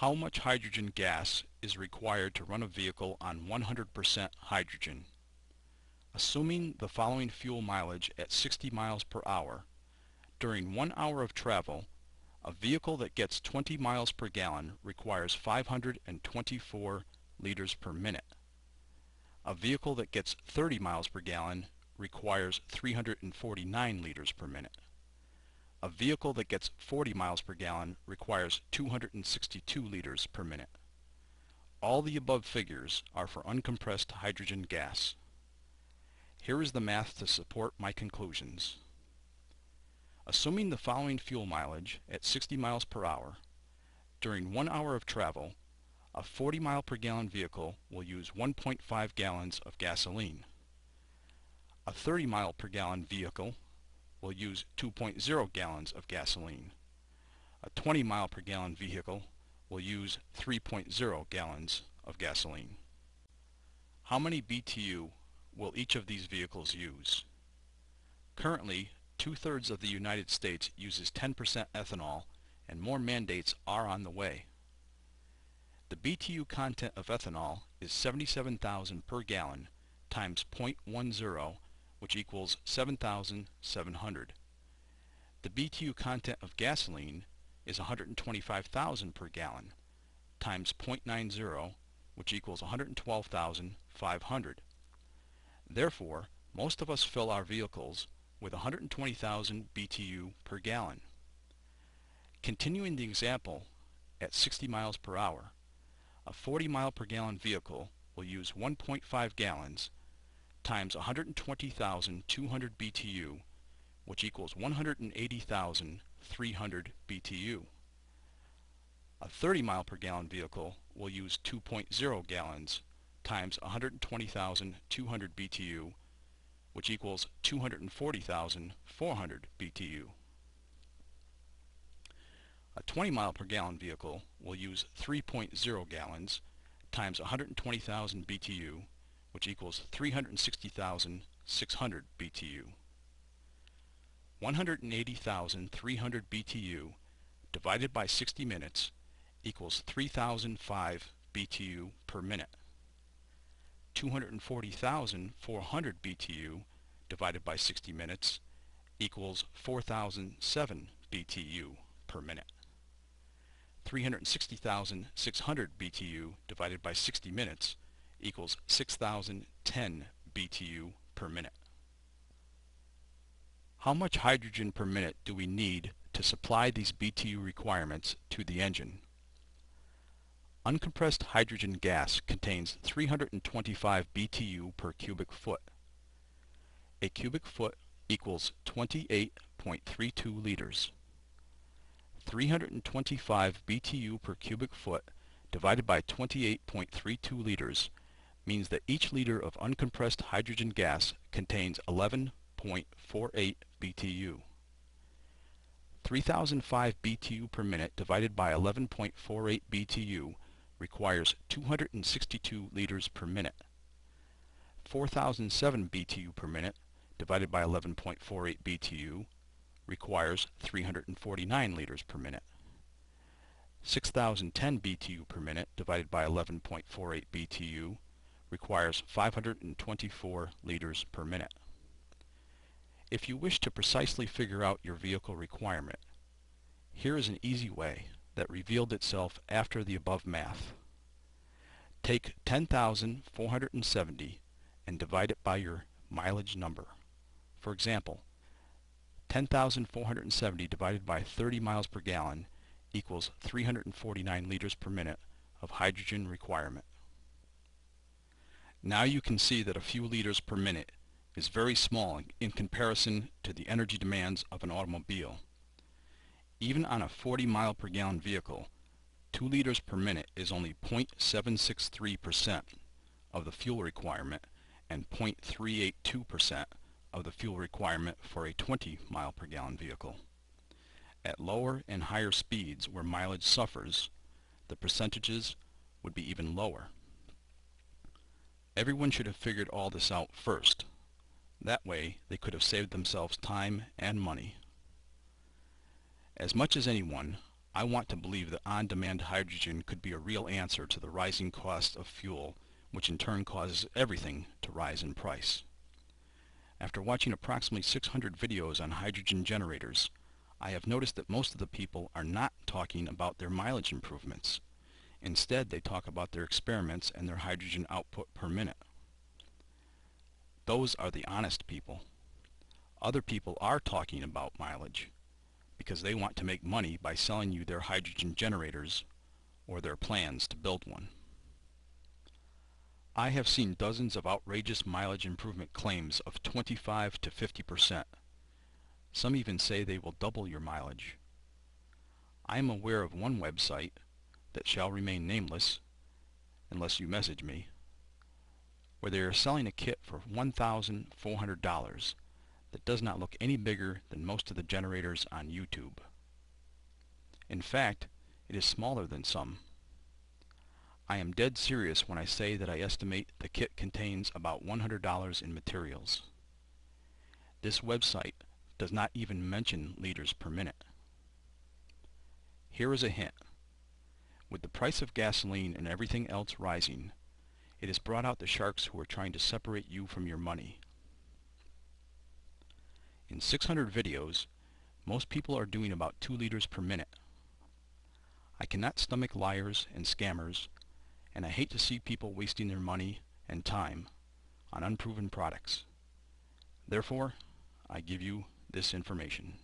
How much hydrogen gas is required to run a vehicle on 100% hydrogen? Assuming the following fuel mileage at 60 miles per hour, during one hour of travel, a vehicle that gets 20 miles per gallon requires 524 liters per minute. A vehicle that gets 30 miles per gallon requires 349 liters per minute. A vehicle that gets 40 miles per gallon requires 262 liters per minute. All the above figures are for uncompressed hydrogen gas. Here is the math to support my conclusions. Assuming the following fuel mileage at 60 miles per hour, during one hour of travel, a 40 mile per gallon vehicle will use 1.5 gallons of gasoline. A 30 mile per gallon vehicle will use 2.0 gallons of gasoline. A 20 mile per gallon vehicle will use 3.0 gallons of gasoline. How many BTU will each of these vehicles use? Currently, two-thirds of the United States uses 10% ethanol and more mandates are on the way. The BTU content of ethanol is 77,000 per gallon times 0.10 which equals 7,700. The BTU content of gasoline is 125,000 per gallon times 0.90 which equals 112,500. Therefore, most of us fill our vehicles with 120,000 BTU per gallon. Continuing the example, at 60 miles per hour, a 40 mile per gallon vehicle will use 1.5 gallons times 120,200 BTU, which equals 180,300 BTU. A 30 mile per gallon vehicle will use 2.0 gallons times 120,200 BTU, which equals 240,400 BTU. A 20 mile per gallon vehicle will use 3.0 gallons times 120,000 BTU, which equals 360,600 BTU. 180,300 BTU divided by 60 minutes equals 3,005 BTU per minute. 240,400 BTU divided by 60 minutes equals 4,007 BTU per minute. 360,600 BTU divided by 60 minutes equals 6,010 BTU per minute. How much hydrogen per minute do we need to supply these BTU requirements to the engine? Uncompressed hydrogen gas contains 325 BTU per cubic foot. A cubic foot equals 28.32 liters. 325 BTU per cubic foot divided by 28.32 liters means that each liter of uncompressed hydrogen gas contains 11.48 BTU. 3005 BTU per minute divided by 11.48 BTU requires 262 liters per minute. 4007 BTU per minute divided by 11.48 BTU requires 349 liters per minute. 6010 BTU per minute divided by 11.48 BTU requires 524 liters per minute. If you wish to precisely figure out your vehicle requirement, here is an easy way that revealed itself after the above math. Take 10,470 and divide it by your mileage number. For example, 10,470 divided by 30 miles per gallon equals 349 liters per minute of hydrogen requirement. Now you can see that a few liters per minute is very small in comparison to the energy demands of an automobile. Even on a 40 mile per gallon vehicle, 2 liters per minute is only 0.763% of the fuel requirement and 0.382% of the fuel requirement for a 20 mile per gallon vehicle. At lower and higher speeds where mileage suffers, the percentages would be even lower. Everyone should have figured all this out first. That way they could have saved themselves time and money. As much as anyone, I want to believe that on-demand hydrogen could be a real answer to the rising cost of fuel, which in turn causes everything to rise in price. After watching approximately 600 videos on hydrogen generators, I have noticed that most of the people are not talking about their mileage improvements. Instead, they talk about their experiments and their hydrogen output per minute. Those are the honest people. Other people are talking about mileage because they want to make money by selling you their hydrogen generators or their plans to build one. I have seen dozens of outrageous mileage improvement claims of 25 to 50 percent. Some even say they will double your mileage. I am aware of one website that shall remain nameless unless you message me where they are selling a kit for $1,400 that does not look any bigger than most of the generators on YouTube. In fact, it is smaller than some. I am dead serious when I say that I estimate the kit contains about $100 in materials. This website does not even mention liters per minute. Here is a hint. With the price of gasoline and everything else rising, it has brought out the sharks who are trying to separate you from your money. In 600 videos, most people are doing about 2 liters per minute. I cannot stomach liars and scammers, and I hate to see people wasting their money and time on unproven products. Therefore, I give you this information.